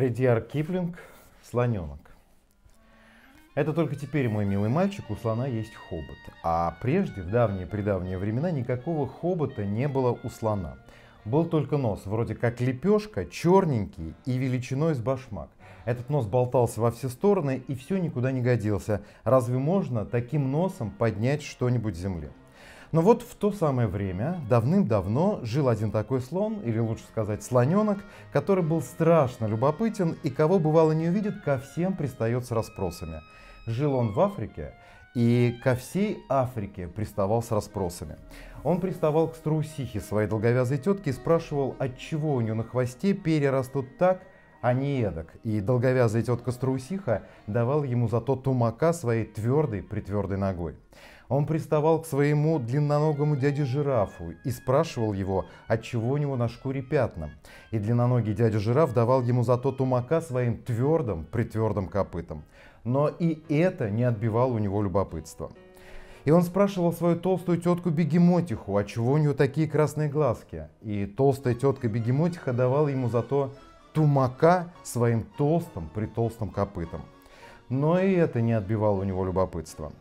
Редьяр Киплинг «Слоненок». Это только теперь, мой милый мальчик, у слона есть хобот. А прежде, в давние-предавние времена, никакого хобота не было у слона. Был только нос, вроде как лепешка, черненький и величиной с башмак. Этот нос болтался во все стороны и все никуда не годился. Разве можно таким носом поднять что-нибудь с земли? Но вот в то самое время, давным-давно, жил один такой слон, или лучше сказать слоненок, который был страшно любопытен и кого бывало не увидит, ко всем пристает с расспросами. Жил он в Африке, и ко всей Африке приставал с расспросами. Он приставал к страусихе своей долговязой тетки и спрашивал, отчего у нее на хвосте перья растут так, а не эдак. И долговязая тетка страусиха давал ему зато тумака своей твердой, притвердой ногой. Он приставал к своему длинноногому дяде жирафу и спрашивал его, отчего у него на шкуре пятна. И длинноногий дядя жираф давал ему зато тумака своим твердым, притвердым копытом. Но и это не отбивало у него любопытства. И он спрашивал свою толстую тетку Бегемотиху, отчего у нее такие красные глазки. И толстая тетка Бегемотиха давала ему зато тумака своим толстым, притолстым копытом. Но и это не отбивало у него любопытства.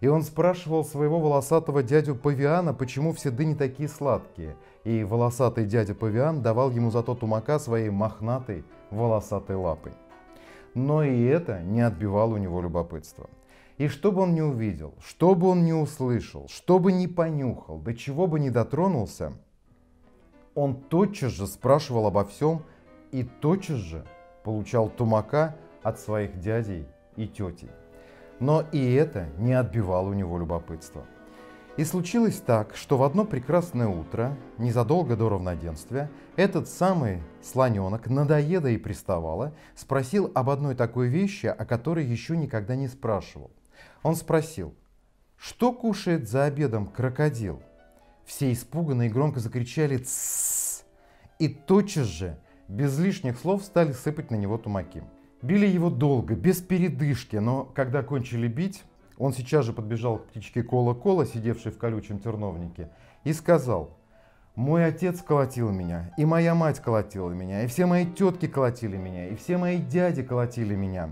И он спрашивал своего волосатого дядю Павиана, почему все дыни такие сладкие. И волосатый дядя Павиан давал ему зато тумака своей мохнатой волосатой лапой. Но и это не отбивало у него любопытства. И что бы он не увидел, что бы он не услышал, что бы не понюхал, до чего бы не дотронулся, он тотчас же спрашивал обо всем и тотчас же получал тумака от своих дядей и тетей. Но и это не отбивало у него любопытства. И случилось так, что в одно прекрасное утро, незадолго до равноденствия, этот самый слоненок, надоеда и приставала, спросил об одной такой вещи, о которой еще никогда не спрашивал. Он спросил, что кушает за обедом крокодил? Все испуганно и громко закричали «Тссс!» и тотчас же, без лишних слов, стали сыпать на него тумаки. Били его долго, без передышки, но когда кончили бить, он сейчас же подбежал к птичке Кола-Кола, сидевшей в колючем терновнике, и сказал, «Мой отец колотил меня, и моя мать колотила меня, и все мои тетки колотили меня, и все мои дяди колотили меня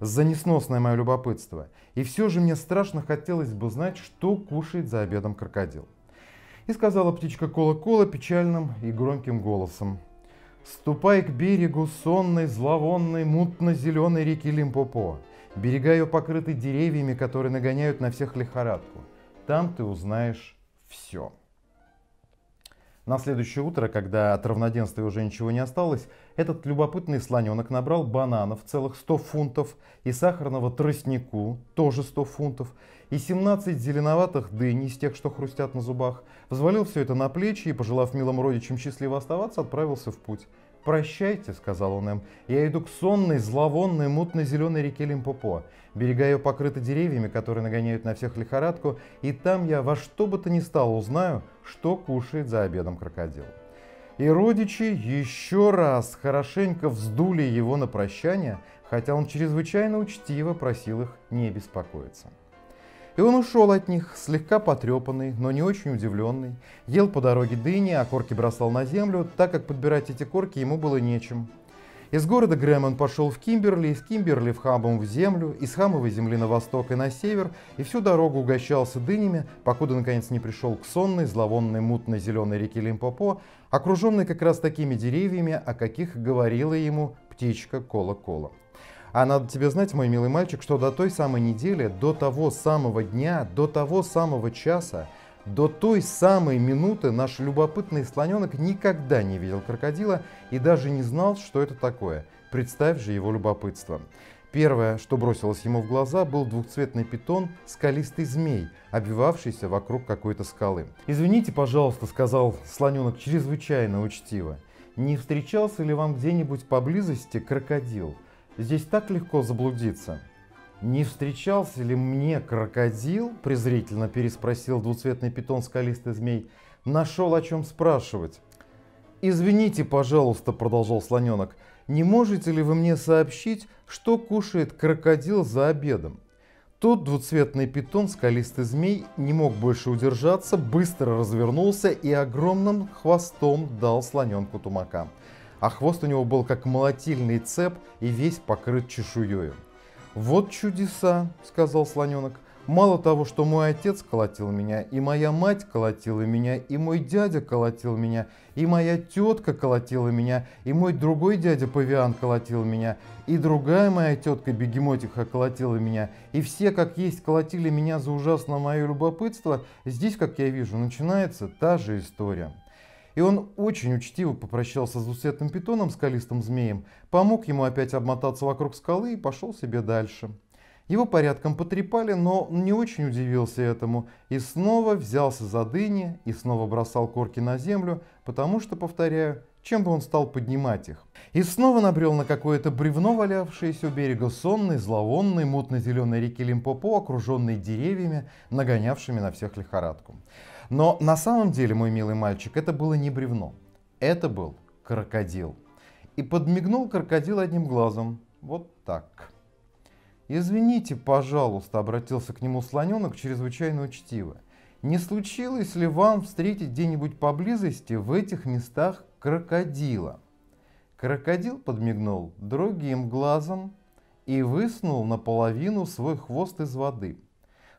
за несносное мое любопытство. И все же мне страшно хотелось бы знать, что кушает за обедом крокодил». И сказала птичка Кола-Кола печальным и громким голосом, Ступай к берегу сонной, зловонной, мутно-зеленой реки Лимпопо. Берега ее покрыты деревьями, которые нагоняют на всех лихорадку. Там ты узнаешь все. На следующее утро, когда от равноденствия уже ничего не осталось, этот любопытный слоненок набрал бананов целых 100 фунтов и сахарного тростнику тоже 100 фунтов и 17 зеленоватых дынь из тех, что хрустят на зубах, взвалил все это на плечи и, пожелав милым родичам счастливо оставаться, отправился в путь. «Прощайте», — сказал он им, — «я иду к сонной, зловонной, мутно-зеленой реке Лимпопо. Берега ее покрыты деревьями, которые нагоняют на всех лихорадку, и там я во что бы то ни стало узнаю, что кушает за обедом крокодил». И родичи еще раз хорошенько вздули его на прощание, хотя он чрезвычайно учтиво просил их не беспокоиться. И он ушел от них, слегка потрепанный, но не очень удивленный. Ел по дороге дыни, а корки бросал на землю, так как подбирать эти корки ему было нечем. Из города Грэм он пошел в Кимберли, из Кимберли в Хамбом в землю, из Хамовой земли на восток и на север, и всю дорогу угощался дынями, покуда наконец не пришел к сонной, зловонной, мутной зеленой реке Лимпопо, окруженной как раз такими деревьями, о каких говорила ему птичка Кола-Кола. А надо тебе знать, мой милый мальчик, что до той самой недели, до того самого дня, до того самого часа, до той самой минуты наш любопытный слоненок никогда не видел крокодила и даже не знал, что это такое. Представь же его любопытство. Первое, что бросилось ему в глаза, был двухцветный питон, скалистый змей, обвивавшийся вокруг какой-то скалы. «Извините, пожалуйста», — сказал слоненок чрезвычайно учтиво, «не встречался ли вам где-нибудь поблизости крокодил?» Здесь так легко заблудиться. «Не встречался ли мне крокодил?» – презрительно переспросил двуцветный питон скалистый змей. «Нашел о чем спрашивать». «Извините, пожалуйста», – продолжал слоненок, – «не можете ли вы мне сообщить, что кушает крокодил за обедом?» Тот двуцветный питон, скалистый змей, не мог больше удержаться, быстро развернулся и огромным хвостом дал слоненку тумака. А хвост у него был как молотильный цеп и весь покрыт чешуей. «Вот чудеса», — сказал слоненок. «Мало того, что мой отец колотил меня, и моя мать колотила меня, и мой дядя колотил меня, и моя тетка колотила меня, и мой другой дядя Павиан колотил меня, и другая моя тетка Бегемотиха колотила меня, и все, как есть, колотили меня за ужасное мое любопытство, здесь, как я вижу, начинается та же история». И он очень учтиво попрощался с двусветным питоном, скалистым змеем, помог ему опять обмотаться вокруг скалы и пошел себе дальше. Его порядком потрепали, но не очень удивился этому и снова взялся за дыни и снова бросал корки на землю, потому что, повторяю, чем бы он стал поднимать их. И снова набрел на какое-то бревно, валявшееся у берега сонной, зловонной, мутно-зеленой реки Лимпопо, окруженной деревьями, нагонявшими на всех лихорадку. Но на самом деле, мой милый мальчик, это было не бревно. Это был крокодил. И подмигнул крокодил одним глазом. Вот так. «Извините, пожалуйста», — обратился к нему слоненок чрезвычайно учтиво. «Не случилось ли вам встретить где-нибудь поблизости в этих местах крокодила?» Крокодил подмигнул другим глазом и высунул наполовину свой хвост из воды.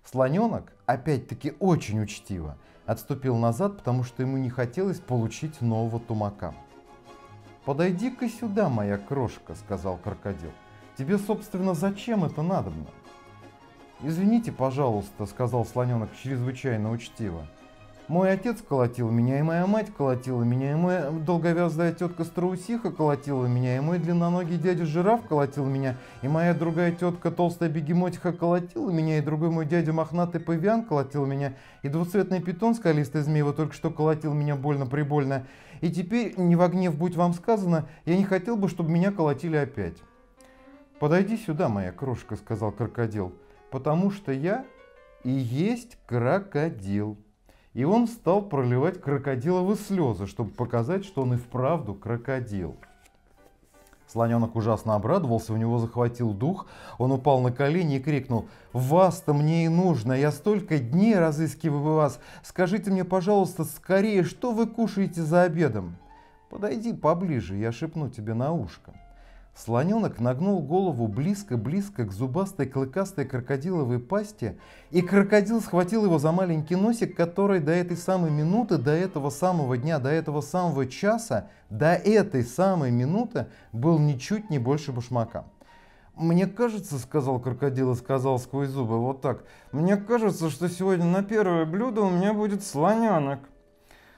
Слоненок, опять-таки очень учтиво, отступил назад, потому что ему не хотелось получить нового тумака. «Подойди-ка сюда, моя крошка», — сказал крокодил. «Тебе, собственно, зачем это надобно?» «Извините, пожалуйста», — сказал слоненок чрезвычайно учтиво. Мой отец колотил меня, и моя мать колотила меня, и моя долговязая тетка Страусиха колотила меня, и мой длинноногий дядя Жираф колотил меня, и моя другая тетка Толстая Бегемотиха колотила меня, и другой мой дядя Мохнатый Павиан колотил меня, и двуцветный питон Скалистый Змей вот только что колотил меня больно-прибольно. И теперь, не во гнев будь вам сказано, я не хотел бы, чтобы меня колотили опять. «Подойди сюда, моя крошка», — сказал крокодил, — «потому что я и есть крокодил». И он стал проливать крокодиловые слезы, чтобы показать, что он и вправду крокодил. Слоненок ужасно обрадовался, у него захватил дух, он упал на колени и крикнул, «Вас-то мне и нужно, я столько дней разыскиваю вас, скажите мне, пожалуйста, скорее, что вы кушаете за обедом?» «Подойди поближе, я шепну тебе на ушко». Слоненок нагнул голову близко-близко к зубастой клыкастой крокодиловой пасти, и крокодил схватил его за маленький носик, который до этой самой минуты, до этого самого дня, до этого самого часа, до этой самой минуты был ничуть не больше башмака. «Мне кажется, — сказал крокодил и сказал сквозь зубы вот так, — мне кажется, что сегодня на первое блюдо у меня будет слоненок».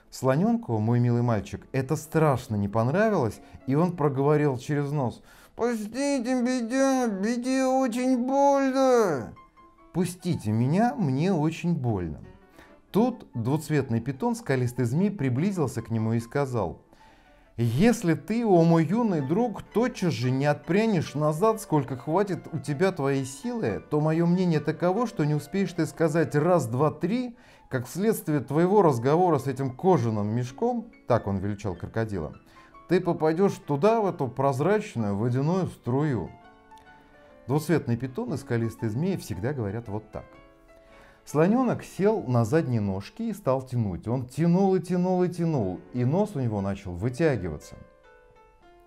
Слоненку, мой милый мальчик, это страшно не понравилось, и он проговорил через нос. «Пустите меня, беде очень больно!» «Пустите меня, мне очень больно!» Тут двуцветный питон, скалистый змей, приблизился к нему и сказал. «Если ты, о мой юный друг, тотчас же не отпрянешь назад, сколько хватит у тебя твоей силы, то мое мнение таково, что не успеешь ты сказать раз, два, три, как следствие твоего разговора с этим кожаным мешком, так он величал крокодила, ты попадешь туда, в эту прозрачную водяную струю. Двусветные питоны и скалистые змеи всегда говорят вот так. Слоненок сел на задние ножки и стал тянуть. Он тянул и тянул и тянул, и нос у него начал вытягиваться.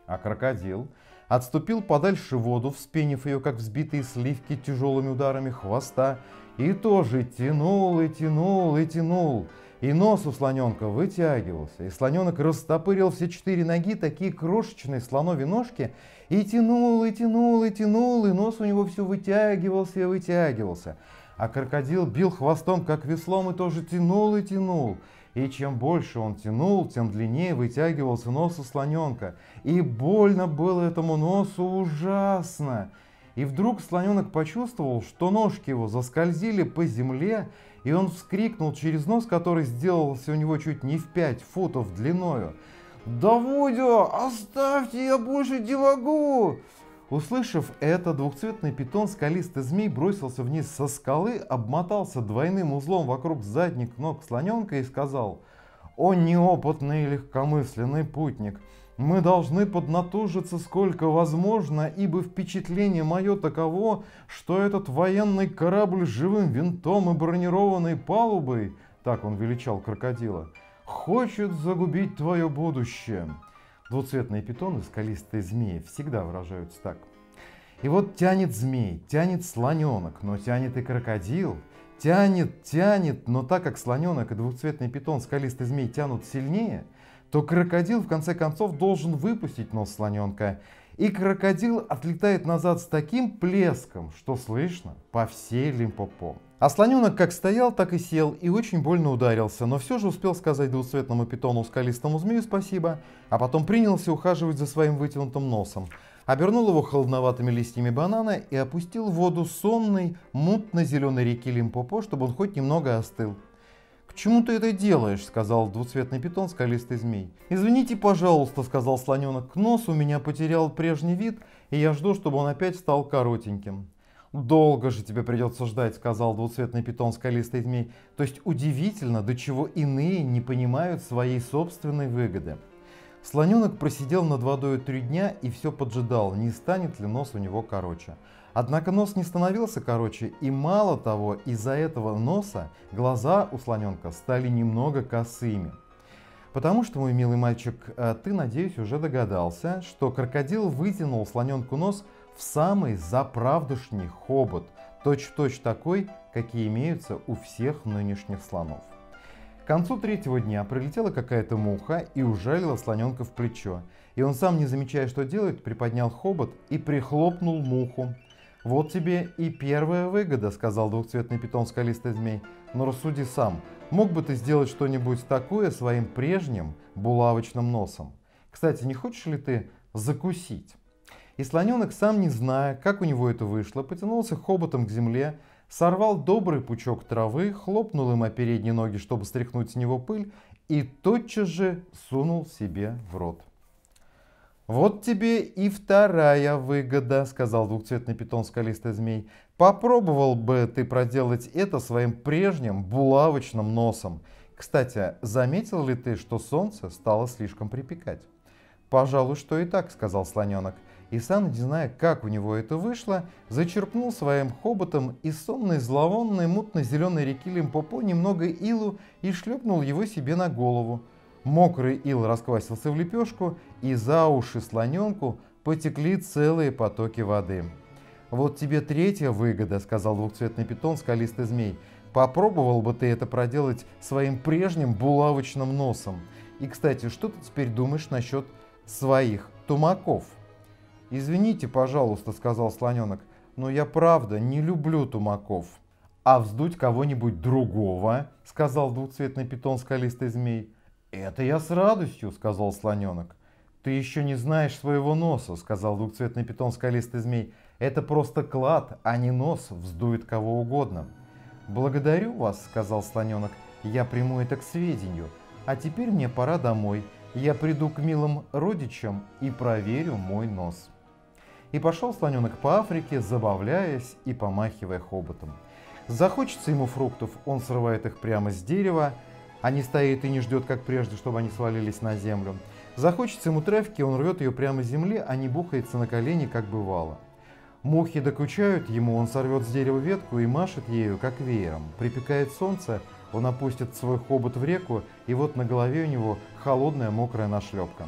А крокодил отступил подальше в воду, вспенив ее, как взбитые сливки, тяжелыми ударами хвоста, и тоже тянул и тянул и тянул. И нос у слоненка вытягивался, и слоненок растопырил все четыре ноги, такие крошечные слоновьи ножки, и тянул, и тянул, и тянул, и нос у него все вытягивался и вытягивался. А крокодил бил хвостом, как веслом, и тоже тянул и тянул. И чем больше он тянул, тем длиннее вытягивался нос у слоненка. И больно было этому носу ужасно. И вдруг слоненок почувствовал, что ножки его заскользили по земле, и он вскрикнул через нос, который сделался у него чуть не в пять футов длиною. «Да, Вудя, оставьте, я больше не могу!» Услышав это, двухцветный питон скалистый змей бросился вниз со скалы, обмотался двойным узлом вокруг задних ног слоненка и сказал, «О неопытный и легкомысленный путник, мы должны поднатужиться сколько возможно, ибо впечатление мое таково, что этот военный корабль с живым винтом и бронированной палубой, так он величал крокодила, хочет загубить твое будущее. Двуцветные питоны, скалистые змеи, всегда выражаются так. И вот тянет змей, тянет слоненок, но тянет и крокодил. Тянет, тянет, но так как слоненок и двухцветный питон, скалистый змей тянут сильнее, то крокодил в конце концов должен выпустить нос слоненка. И крокодил отлетает назад с таким плеском, что слышно по всей Лимпопо. А слоненок как стоял, так и сел, и очень больно ударился, но все же успел сказать двуцветному питону скалистому змею спасибо, а потом принялся ухаживать за своим вытянутым носом. Обернул его холодноватыми листьями банана и опустил в воду сонной, мутно-зеленой реки Лимпопо, чтобы он хоть немного остыл. «К чему ты это делаешь?» — сказал двуцветный питон скалистый змей. «Извините, пожалуйста», — сказал слоненок, — «нос у меня потерял прежний вид, и я жду, чтобы он опять стал коротеньким». «Долго же тебе придется ждать», — сказал двуцветный питон скалистый змей. «То есть удивительно, до чего иные не понимают своей собственной выгоды». Слоненок просидел над водой три дня и все поджидал, не станет ли нос у него короче. Однако нос не становился короче, и мало того, из-за этого носа глаза у слоненка стали немного косыми. Потому что, мой милый мальчик, э, ты, надеюсь, уже догадался, что крокодил вытянул слоненку нос в самый заправдышний хобот, точь-в-точь -точь такой, какие имеются у всех нынешних слонов. К концу третьего дня прилетела какая-то муха и ужалила слоненка в плечо, и он сам, не замечая, что делает, приподнял хобот и прихлопнул муху. «Вот тебе и первая выгода», — сказал двухцветный питон скалистый змей. «Но рассуди сам, мог бы ты сделать что-нибудь такое своим прежним булавочным носом? Кстати, не хочешь ли ты закусить?» И слоненок, сам не зная, как у него это вышло, потянулся хоботом к земле, сорвал добрый пучок травы, хлопнул им о передние ноги, чтобы стряхнуть с него пыль, и тотчас же сунул себе в рот. «Вот тебе и вторая выгода», — сказал двухцветный питон скалистый змей. «Попробовал бы ты проделать это своим прежним булавочным носом. Кстати, заметил ли ты, что солнце стало слишком припекать?» «Пожалуй, что и так», — сказал слоненок и сам, не зная, как у него это вышло, зачерпнул своим хоботом из сонной зловонной мутно-зеленой реки Лимпопо немного илу и шлепнул его себе на голову. Мокрый ил расквасился в лепешку, и за уши слоненку потекли целые потоки воды. «Вот тебе третья выгода», — сказал двухцветный питон скалистый змей. «Попробовал бы ты это проделать своим прежним булавочным носом. И, кстати, что ты теперь думаешь насчет своих тумаков?» «Извините, пожалуйста», — сказал слоненок, — «но я правда не люблю тумаков». «А вздуть кого-нибудь другого?» — сказал двухцветный питон скалистый змей. «Это я с радостью», — сказал слоненок. «Ты еще не знаешь своего носа», — сказал двухцветный питон скалистый змей. «Это просто клад, а не нос вздует кого угодно». «Благодарю вас», — сказал слоненок. «Я приму это к сведению. А теперь мне пора домой. Я приду к милым родичам и проверю мой нос». И пошел слоненок по Африке, забавляясь и помахивая хоботом. Захочется ему фруктов, он срывает их прямо с дерева, а не стоит и не ждет, как прежде, чтобы они свалились на землю. Захочется ему травки, он рвет ее прямо с земли, а не бухается на колени, как бывало. Мухи докучают ему, он сорвет с дерева ветку и машет ею, как веером. Припекает солнце, он опустит свой хобот в реку, и вот на голове у него холодная мокрая нашлепка.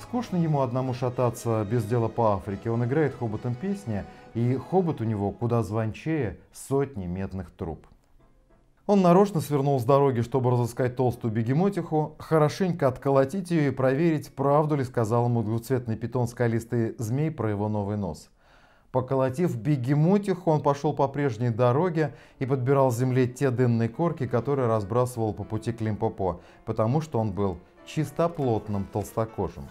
Скучно ему одному шататься без дела по Африке. Он играет хоботом песни, и хобот у него куда звончее сотни медных труб. Он нарочно свернул с дороги, чтобы разыскать толстую бегемотиху, хорошенько отколотить ее и проверить, правду ли сказал ему двуцветный питон скалистый змей про его новый нос. Поколотив бегемотиху, он пошел по прежней дороге и подбирал с земли те дынные корки, которые разбрасывал по пути к Лимпопо, потому что он был чистоплотным толстокожим.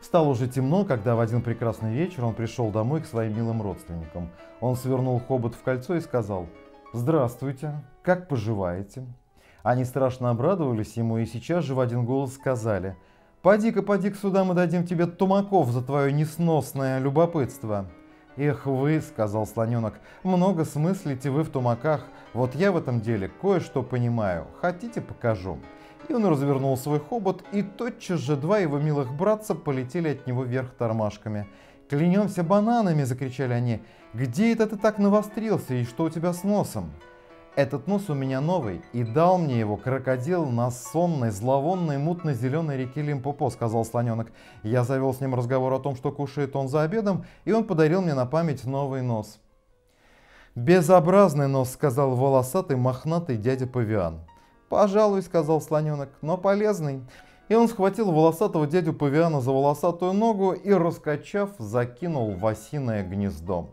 Стало уже темно, когда в один прекрасный вечер он пришел домой к своим милым родственникам. Он свернул хобот в кольцо и сказал «Здравствуйте, как поживаете?» Они страшно обрадовались ему и сейчас же в один голос сказали «Поди-ка, поди-ка сюда, мы дадим тебе тумаков за твое несносное любопытство». «Эх вы», — сказал слоненок, — «много смыслите вы в тумаках. Вот я в этом деле кое-что понимаю. Хотите, покажу?» И он развернул свой хобот, и тотчас же два его милых братца полетели от него вверх тормашками. «Клянемся бананами!» – закричали они. «Где это ты так навострился и что у тебя с носом?» Этот нос у меня новый, и дал мне его крокодил на сонной, зловонной, мутно-зеленой реке Лимпопо, сказал слоненок. Я завел с ним разговор о том, что кушает он за обедом, и он подарил мне на память новый нос. «Безобразный нос», — сказал волосатый, мохнатый дядя Павиан. «Пожалуй», — сказал слоненок, — «но полезный». И он схватил волосатого дядю Павиана за волосатую ногу и, раскачав, закинул в осиное гнездо.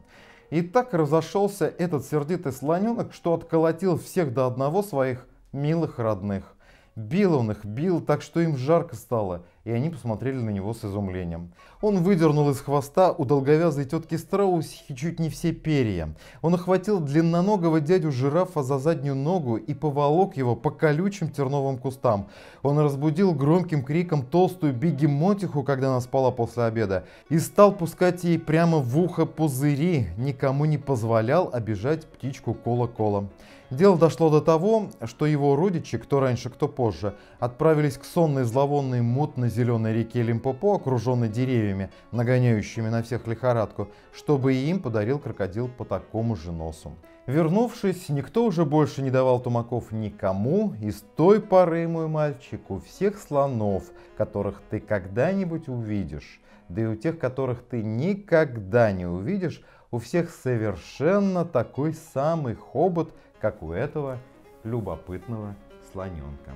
И так разошелся этот сердитый слоненок, что отколотил всех до одного своих милых родных. Бил он их, бил, так что им жарко стало, и они посмотрели на него с изумлением. Он выдернул из хвоста у долговязой тетки Страусихи чуть не все перья. Он охватил длинноногого дядю жирафа за заднюю ногу и поволок его по колючим терновым кустам. Он разбудил громким криком толстую бегемотиху, когда она спала после обеда, и стал пускать ей прямо в ухо пузыри, никому не позволял обижать птичку Кола-Кола. Дело дошло до того, что его родичи, кто раньше, кто позже, отправились к сонной зловонной мутно-зеленой реке Лимпопо, окруженной деревьями, нагоняющими на всех лихорадку, чтобы им подарил крокодил по такому же носу. Вернувшись, никто уже больше не давал тумаков никому, и с той поры, мой мальчик, у всех слонов, которых ты когда-нибудь увидишь, да и у тех, которых ты никогда не увидишь, у всех совершенно такой самый хобот, как у этого любопытного слоненка.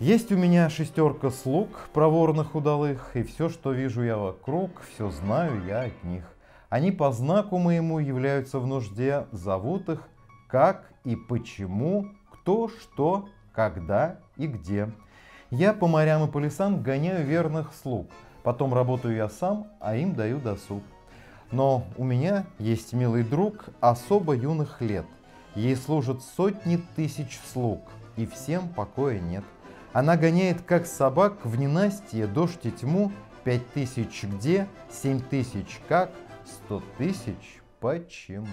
Есть у меня шестерка слуг проворных удалых, и все, что вижу я вокруг, все знаю я от них. Они по знаку моему являются в нужде, зовут их как и почему, кто, что, когда и где. Я по морям и по лесам гоняю верных слуг, потом работаю я сам, а им даю досуг. Но у меня есть милый друг особо юных лет – Ей служат сотни тысяч слуг, и всем покоя нет. Она гоняет, как собак, в ненастье, дождь и тьму, пять тысяч где, семь тысяч как, сто тысяч почему.